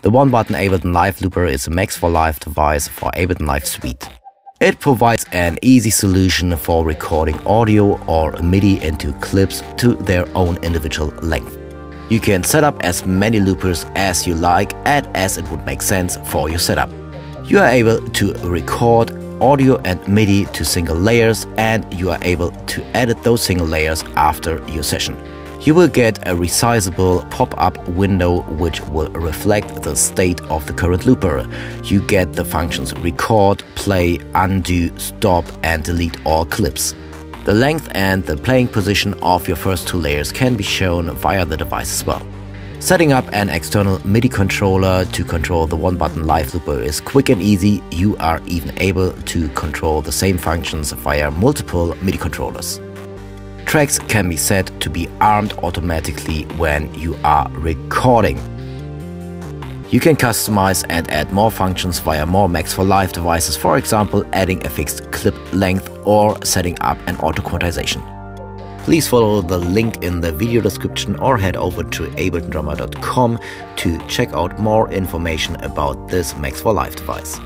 The one-button Ableton Live Looper is a Max for Live device for Ableton Live Suite. It provides an easy solution for recording audio or MIDI into clips to their own individual length. You can set up as many loopers as you like and as it would make sense for your setup. You are able to record audio and MIDI to single layers and you are able to edit those single layers after your session. You will get a resizable pop-up window which will reflect the state of the current looper. You get the functions record, play, undo, stop and delete all clips. The length and the playing position of your first two layers can be shown via the device as well. Setting up an external MIDI controller to control the one-button live looper is quick and easy. You are even able to control the same functions via multiple MIDI controllers. Tracks can be set to be armed automatically when you are recording. You can customize and add more functions via more Max for Live devices, for example adding a fixed clip length or setting up an auto quantization. Please follow the link in the video description or head over to abletondrummer.com to check out more information about this Max for Live device.